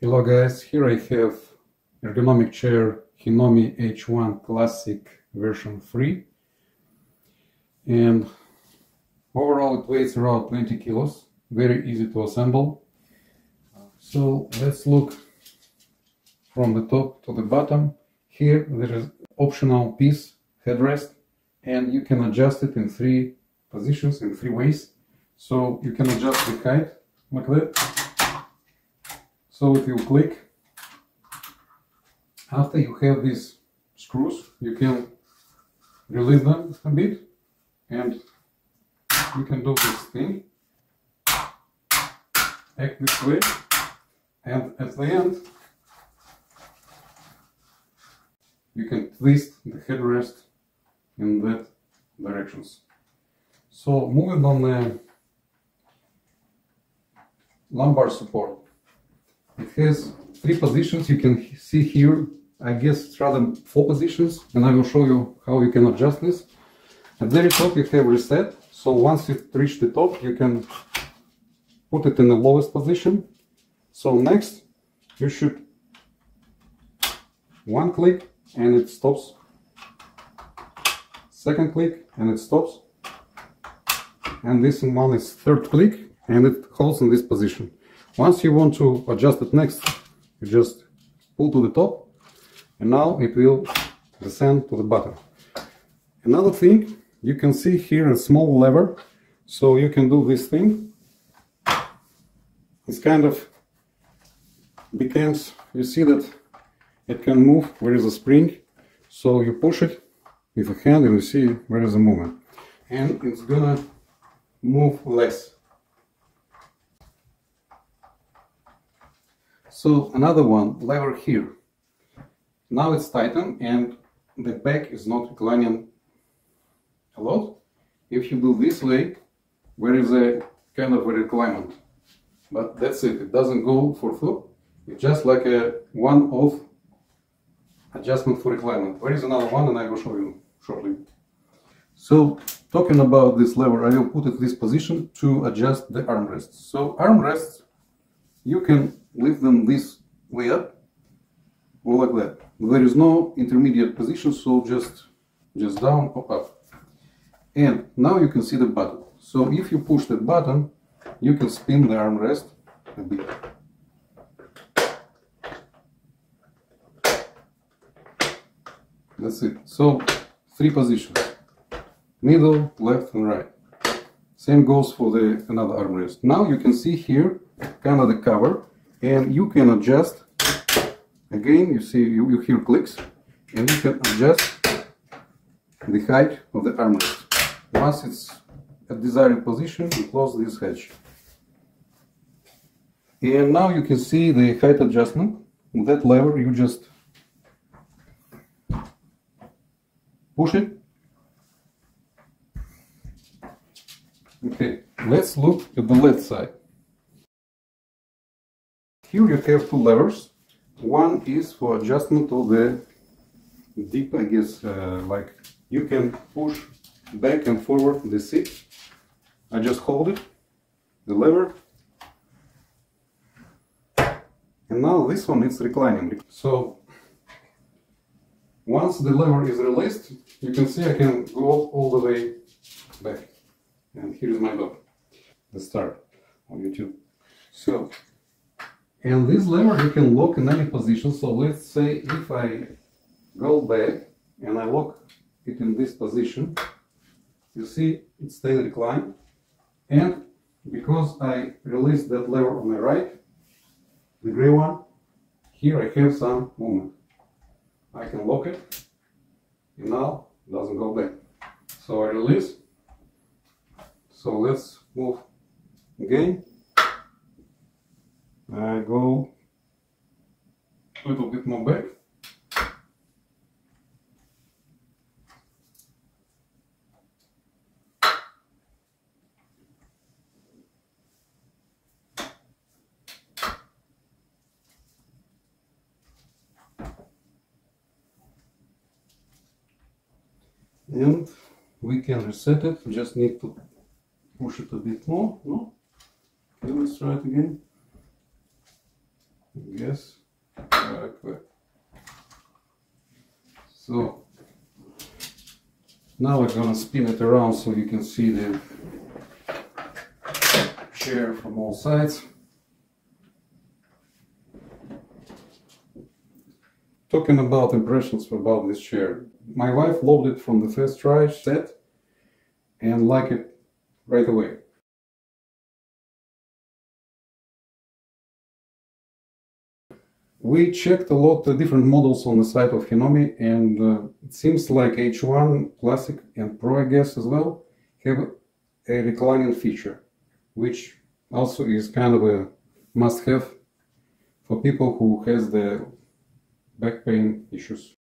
Hello guys, here I have ergonomic chair Hinomi H1 Classic version 3 and overall it weighs around 20 kilos, very easy to assemble. So let's look from the top to the bottom. Here there is optional piece headrest and you can adjust it in three positions, in three ways. So you can adjust the height like that. So if you click, after you have these screws, you can release them a bit and you can do this thing, act this way, and at the end you can twist the headrest in that directions. So moving on the lumbar support. It has three positions. You can see here, I guess rather four positions, and I will show you how you can adjust this. At the very top you have reset. So once you reach the top, you can put it in the lowest position. So next, you should one click and it stops. Second click and it stops. And this one is third click and it holds in this position. Once you want to adjust it next, you just pull to the top and now it will descend to the bottom. Another thing, you can see here a small lever, so you can do this thing. It's kind of becomes, you see that it can move, where is a spring, so you push it with a hand and you see where is the movement. And it's gonna move less. So another one, lever here. Now it's tightened and the back is not reclining a lot. If you do this way, there is a kind of a reclinement. But that's it, it doesn't go for full. It's just like a one-off adjustment for reclinement. There is another one and I will show you shortly. So talking about this lever, I will put it this position to adjust the armrests. So armrests, you can lift them this way up or like that. There is no intermediate position, so just, just down or up. And now you can see the button. So if you push the button, you can spin the armrest a bit. That's it. So three positions. Middle, left and right. Same goes for the another armrest. Now you can see here kind of the cover and you can adjust. Again you see you, you hear clicks. And you can adjust the height of the armrest. Once it's at desired position you close this hatch and now you can see the height adjustment. That lever you just push it. Okay let's look at the left side here you have two levers. One is for adjustment of the dip, I guess, uh, like you can push back and forward the seat. I just hold it, the lever. And now this one is reclining. So once the lever is released, you can see I can go all the way back. And here's my dog, the start on YouTube. So and this lever you can lock in any position. So let's say if I go back and I lock it in this position, you see it stays reclined. And because I released that lever on the right, the gray one, here I have some movement. I can lock it and now it doesn't go back. So I release. So let's move again. I go a little bit more back. and we can reset it. Just need to push it a bit more no? Okay let's try it again Yes. Exactly. So now we're gonna spin it around so you can see the chair from all sides. Talking about impressions about this chair. My wife loved it from the first try set and liked it right away. We checked a lot of different models on the site of Hinomi and uh, it seems like H1 Classic and Pro I guess as well have a reclining feature which also is kind of a must-have for people who has the back pain issues.